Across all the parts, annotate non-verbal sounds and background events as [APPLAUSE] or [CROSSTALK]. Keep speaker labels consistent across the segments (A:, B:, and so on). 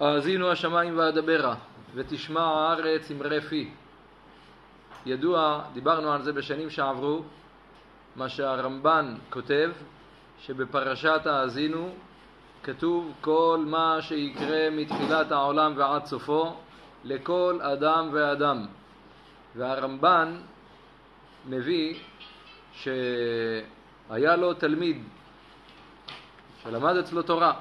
A: האזינו השמיים ואדברה, ותשמע הארץ אמרי פי. ידוע, דיברנו על זה בשנים שעברו, מה שהרמב"ן כותב, שבפרשת האזינו כתוב כל מה שיקרה מתחילת העולם ועד סופו לכל אדם ואדם. והרמב"ן מביא שהיה לו תלמיד שלמד אצלו תורה,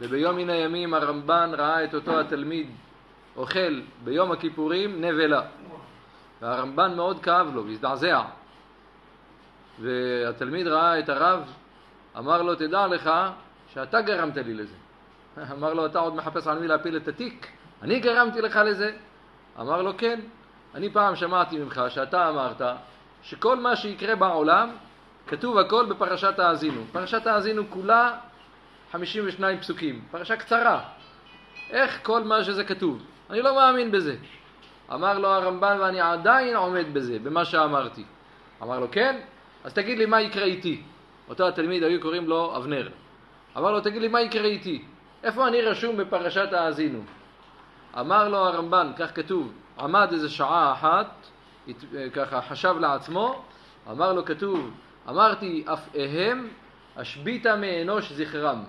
A: וביום מן הימים הרמב"ן ראה את אותו התלמיד אוכל ביום הכיפורים נבלה. והרמב"ן מאוד כאב לו והזדעזע. והתלמיד ראה את הרב, אמר לו, תדע לך שאתה גרמת לי לזה. [LAUGHS] אמר לו, אתה עוד מחפש על מי להפיל את התיק? אני גרמתי לך לזה? אמר לו, כן. אני פעם שמעתי ממך שאתה אמרת שכל מה שיקרה בעולם כתוב הכל בפרשת האזינו. פרשת האזינו כולה 52 פסוקים, פרשה קצרה. איך כל מה שזה כתוב? אני לא מאמין בזה. אמר לו הרמב"ן ואני עדיין עומד בזה, במה שאמרתי. אמר לו כן? אז תגיד לי מה יקרה איתי. אותו התלמיד היו קוראים לו אבנר. אמר לו תגיד לי מה יקרה איתי. איפה אני רשום בפרשת האזינו? אמר לו הרמב"ן, כך כתוב, עמד איזה שעה אחת, ככה חשב לעצמו, אמר לו כתוב, אמרתי אף אהם אשביתה מאנוש זכרם.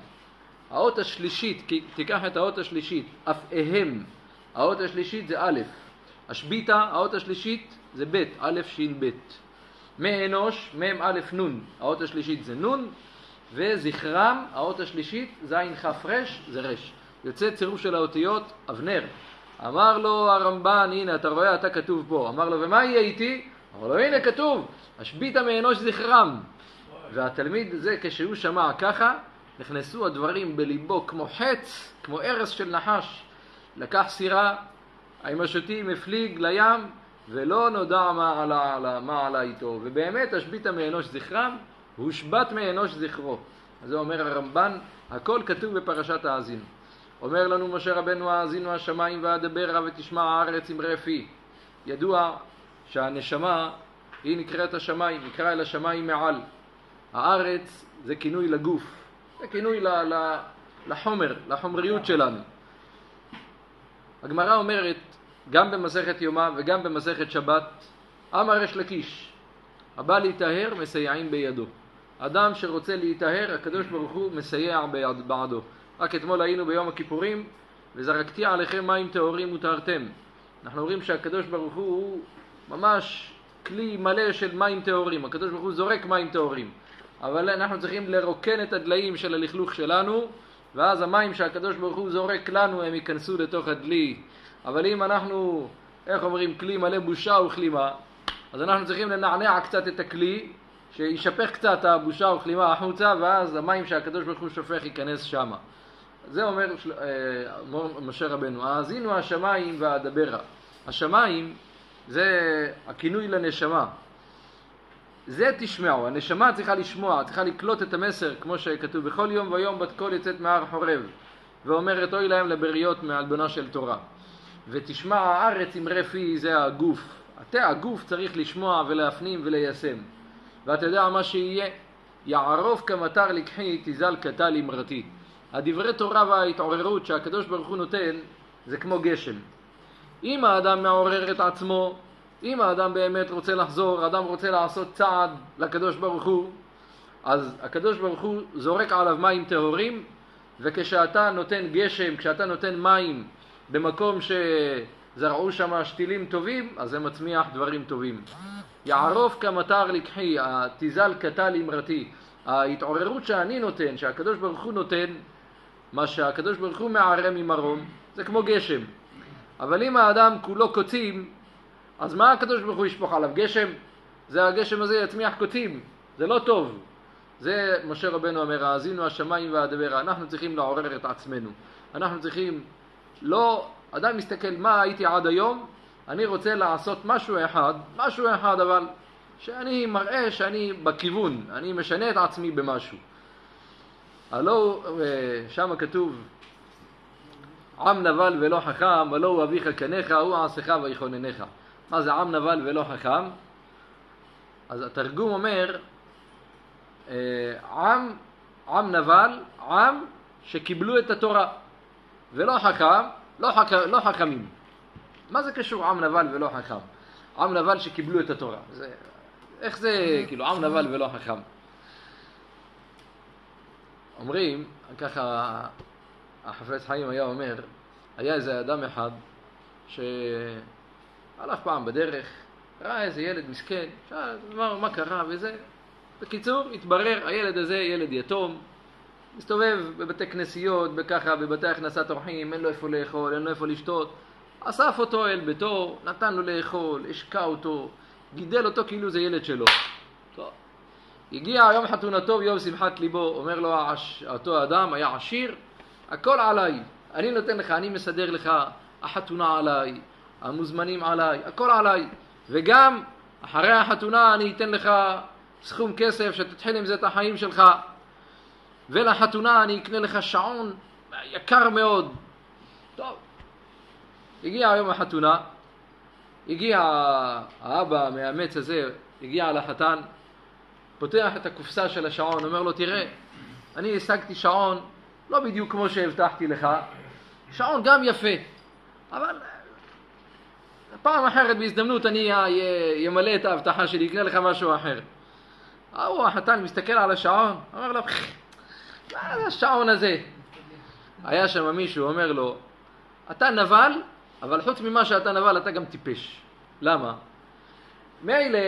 A: האות השלישית, תיקח את האות השלישית, אף אהם, האות השלישית זה א', השביתה, האות השלישית זה ב', א' ש' ב'. מאנוש, מ' א' נ', האות השלישית זה נ', וזכרם, האות השלישית, ז' כ' ר', זה ר'. יוצא צירוף של האותיות אבנר. אמר לו הרמב"ן, הנה אתה רואה, אתה כתוב פה. אמר לו, ומה יהיה איתי? אמר לו, הנה כתוב, השביתה מאנוש זכרם. והתלמיד הזה, כשהוא שמע ככה, נכנסו הדברים בליבו כמו חץ, כמו ארס של נחש. לקח סירה, עם השוטים הפליג לים, ולא נודע מה עלה, מה עלה איתו. ובאמת השביתה מאנוש זכרם, הושבת מאנוש זכרו. זה אומר הרמב"ן, הכל כתוב בפרשת האזינו. אומר לנו משה רבנו האזינו השמיים ואדברה ותשמע הארץ עם רפי. ידוע שהנשמה היא נקראת השמיים, נקרא אל השמיים מעל. הארץ זה כינוי לגוף, זה כינוי ל, ל, לחומר, לחומריות שלנו. הגמרא אומרת, גם במסכת יומא וגם במסכת שבת, אמר יש לקיש, הבא להיטהר מסייעים בידו. אדם שרוצה להיטהר, הקדוש ברוך הוא מסייע ביד, בעדו. רק אתמול היינו ביום הכיפורים, וזרקתי עליכם מים טהורים וטהרתם. אנחנו רואים שהקדוש ברוך הוא ממש כלי מלא של מים טהורים. הקדוש ברוך הוא זורק מים טהורים. אבל אנחנו צריכים לרוקן את הדליים של הלכלוך שלנו, ואז המים שהקדוש ברוך הוא זורק לנו הם ייכנסו לתוך הדלי. אבל אם אנחנו, איך אומרים, כלי מלא בושה וכלימה, אז אנחנו צריכים לנענע קצת את הכלי, שישפך קצת הבושה וכלימה החוצה, ואז המים שהקדוש ברוך הוא שופך ייכנס שמה. זה אומר אה, משה רבנו, האזינו השמיים ואדברה. השמיים זה הכינוי לנשמה. זה תשמעו, הנשמה צריכה לשמוע, צריכה לקלוט את המסר, כמו שכתוב, בכל יום ויום בת קול יוצאת מהר חורב, ואומרת אוי להם לבריות מעלבונה של תורה. ותשמע הארץ עם רפי זה הגוף. אתה הגוף צריך לשמוע ולהפנים וליישם. ואתה יודע מה שיהיה? יערוף כמטר לקחי תזל קטל אמרתי. הדברי תורה וההתעוררות שהקדוש ברוך הוא נותן זה כמו גשם. אם האדם מעורר את עצמו, אם האדם באמת רוצה לחזור, האדם רוצה לעשות צעד לקדוש ברוך הוא, אז הקדוש ברוך הוא זורק עליו מים טהורים, וכשאתה נותן גשם, כשאתה נותן מים במקום שזרעו שם שתילים טובים, אז זה מצמיח דברים טובים. יערוף כמטר לקחי, תזל קטל אמרתי. ההתעוררות שאני נותן, שהקדוש ברוך הוא נותן, מה שהקדוש ברוך הוא מערם ממרום, זה כמו גשם. אבל אם האדם כולו קוצים, אז מה הקדוש ברוך הוא ישפוך עליו? גשם? זה הגשם הזה יצמיח קוצים, זה לא טוב. זה משה רבנו אומר, האזינו השמיים והדברה, אנחנו צריכים לעורר את עצמנו. אנחנו צריכים, לא, אדם מסתכל מה הייתי עד היום, אני רוצה לעשות משהו אחד, משהו אחד אבל שאני מראה שאני בכיוון, אני משנה את עצמי במשהו. הלא אה, שם כתוב עם נבל ולא חכם, הלא הוא אביך קניך, הוא עשיך ויכוננך. מה זה עם נבל ולא חכם? אז התרגום אומר, אה, עם, עם נבל, עם שקיבלו את התורה. ולא חכם, לא, חכ... לא חכמים. מה זה קשור עם נבל ולא חכם? עם נבל שקיבלו את התורה. זה... איך זה כאילו עם נבל ולא חכם? אומרים, ככה החפץ חיים היה אומר, היה איזה אדם אחד שהלך פעם בדרך, ראה איזה ילד מסכן, שאל מה, מה קרה וזה. בקיצור, התברר, הילד הזה ילד יתום, מסתובב בבתי כנסיות, בככה, בבתי הכנסת אורחים, אין לו איפה לאכול, אין לו איפה לשתות. אסף אותו אל ביתו, נתן לו לאכול, השקע אותו, גידל אותו כאילו זה ילד שלו. הגיע יום חתונתו ויום שמחת ליבו, אומר לו אותו אדם, היה עשיר, הכל עליי, אני נותן לך, אני מסדר לך, החתונה עליי, המוזמנים עליי, הכל עליי, וגם אחרי החתונה אני אתן לך סכום כסף שתתחיל עם זה את החיים שלך, ולחתונה אני אקנה לך שעון יקר מאוד. טוב, הגיע יום החתונה, הגיע האבא המאמץ הזה, הגיע לחתן, פותח את הקופסה של השעון, אומר לו, תראה, אני השגתי שעון לא בדיוק כמו שהבטחתי לך, שעון גם יפה, אבל פעם אחרת בהזדמנות אני אמלא את ההבטחה שלי, אקנה לך משהו אחר. ההוא החתן מסתכל על השעון, אומר לו, מה זה השעון הזה? היה שם מישהו, אומר לו, אתה נבל, אבל חוץ ממה שאתה נבל אתה גם טיפש. למה? מילא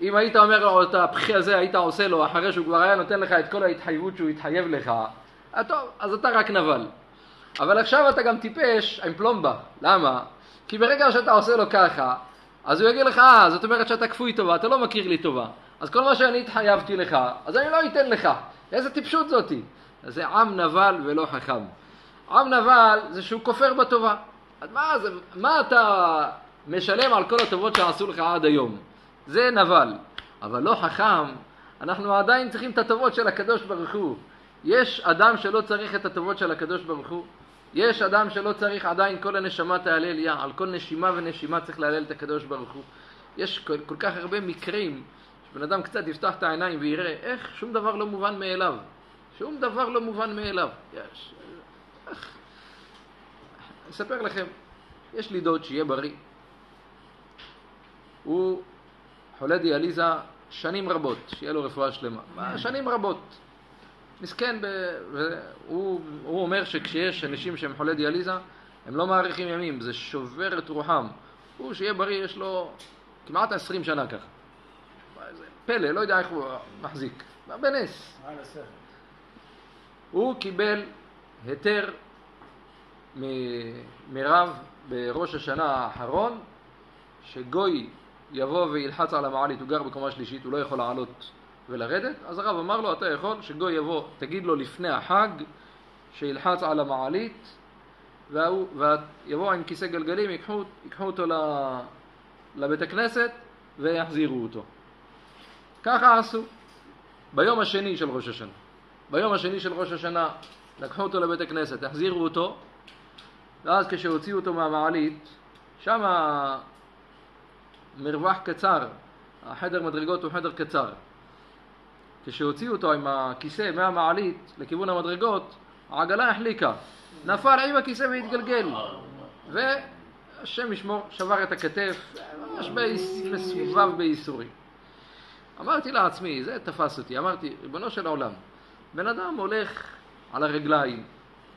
A: אם היית אומר לו את הפחי הזה, היית עושה לו אחרי שהוא כבר היה נותן לך את כל ההתחייבות שהוא התחייב לך, טוב, אז אתה רק נבל. אבל עכשיו אתה גם טיפש עם פלומבה. למה? כי ברגע שאתה עושה לו ככה, אז הוא יגיד לך, אה, זאת אומרת שאתה כפוי טובה, אתה לא מכיר לי טובה. אז כל מה שאני התחייבתי לך, אז אני לא אתן לך. איזה טיפשות זאתי. זה עם נבל ולא חכם. עם נבל זה שהוא כופר בטובה. אז מה, זה, מה אתה משלם על כל הטובות שעשו לך עד היום? זה נבל. אבל לא חכם, אנחנו עדיין צריכים את הטובות של הקדוש ברוך הוא. יש אדם שלא צריך את הטובות של הקדוש ברוך הוא? יש אדם שלא צריך עדיין כל הנשמה תהלל יה, על כל נשימה ונשימה צריך להלל את הקדוש ברוך הוא. יש כל, כל כך הרבה מקרים שבן אדם קצת יפתח את העיניים ויראה איך שום דבר לא מובן מאליו. שום דבר לא מובן מאליו. יש. איך. אני אספר לכם, יש לי דוד שיהיה בריא. הוא חולה דיאליזה שנים רבות, שיהיה לו רפואה שלמה. שנים רבות. מסכן, ב... והוא הוא אומר שכשיש אנשים שהם חולי דיאליזה, הם לא מאריכים ימים, זה שובר את רוחם. הוא, שיהיה בריא, יש לו כמעט עשרים שנה ככה. פלא, לא יודע איך הוא מחזיק. בנס. הוא קיבל היתר מרב בראש השנה האחרון, שגוי יבוא וילחץ על המעלית, הוא גר בקומה שלישית, הוא לא יכול לעלות ולרדת, אז הרב אמר לו, אתה יכול שגוי יבוא, תגיד לו לפני החג, שילחץ על המעלית, ויבוא עם כיסא גלגלים, ייקחו, ייקחו אותו לבית הכנסת ויחזירו אותו. ככה עשו. ביום השני של ראש השנה. ביום השני של ראש השנה לקחו אותו לבית הכנסת, החזירו אותו, ואז כשהוציאו אותו מהמעלית, שם מרווח קצר, החדר מדרגות הוא חדר קצר. כשהוציאו אותו עם הכיסא מהמעלית לכיוון המדרגות, העגלה החליקה, נפל עם הכיסא והתגלגל. והשם ישמור, שבר את הכתף, ממש מסובב בייסורים. אמרתי לעצמי, זה תפס אותי, אמרתי, ריבונו של עולם, בן אדם הולך על הרגליים,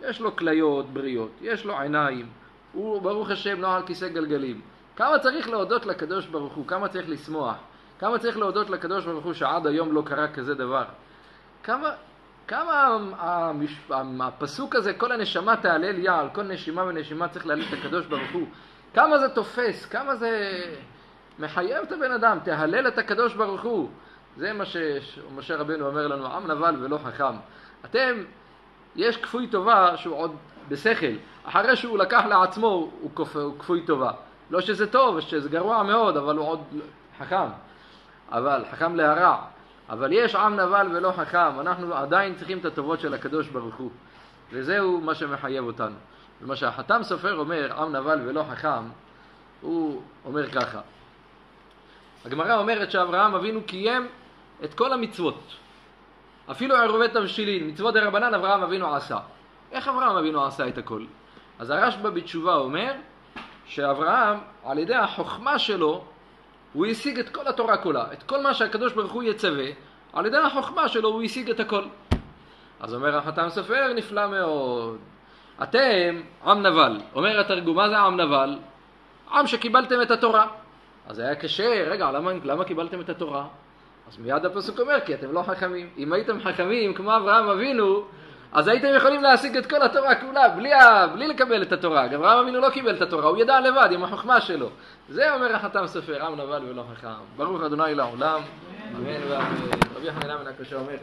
A: יש לו כליות בריאות, יש לו עיניים, הוא ברוך השם לא על כיסא גלגלים. כמה צריך להודות לקדוש ברוך הוא, כמה צריך לשמוח. כמה צריך להודות לקדוש ברוך הוא שעד היום לא קרה כזה דבר. כמה, כמה המש... הפסוק הזה, כל הנשמה תהלל יה, על כל נשימה ונשימה צריך להלל את הקדוש ברוך הוא. כמה זה תופס, כמה זה מחייב את הבן אדם, תהלל את הקדוש ברוך הוא. זה מה שמשה רבנו אומר לנו, עם נבל ולא חכם. אתם, יש כפוי טובה שהוא עוד בשכל. אחרי שהוא לקח לעצמו. הוא כפוי טובה. לא שזה טוב, שזה גרוע מאוד, אבל הוא עוד חכם. אבל חכם להרע. אבל יש עם נבל ולא חכם, אנחנו עדיין צריכים את הטובות של הקדוש ברוך הוא. וזהו מה שמחייב אותנו. ומה שהחתם סופר אומר, עם נבל ולא חכם, הוא אומר ככה. הגמרא אומרת שאברהם אבינו קיים את כל המצוות. אפילו עירובי תבשילין, מצוות דרבנן אברהם אבינו עשה. איך אברהם אבינו עשה את הכל? אז הרשב"א בתשובה אומר שאברהם, על ידי החוכמה שלו, הוא השיג את כל התורה כולה, את כל מה שהקדוש ברוך הוא יצווה, על ידי החוכמה שלו הוא השיג את הכל. אז אומר החתם סופר, נפלא מאוד. אתם עם נבל. אומר התרגום, מה זה עם נבל? עם שקיבלתם את התורה. אז היה קשה, רגע, למה, למה קיבלתם את התורה? אז מיד הפסוק אומר, כי אתם לא חכמים. אם הייתם חכמים כמו אברהם אבינו, אז הייתם יכולים להשיג את כל התורה כולה בלי, בלי לקבל את התורה. גם אברהם אבינו לא קיבל את התורה, הוא ידע לבד עם החוכמה שלו. זה אומר החתם סופר, עם נבל ולא חכם. ברוך אדוני לעולם. אמן ואמן. רבי יחנן בן הקשה אומר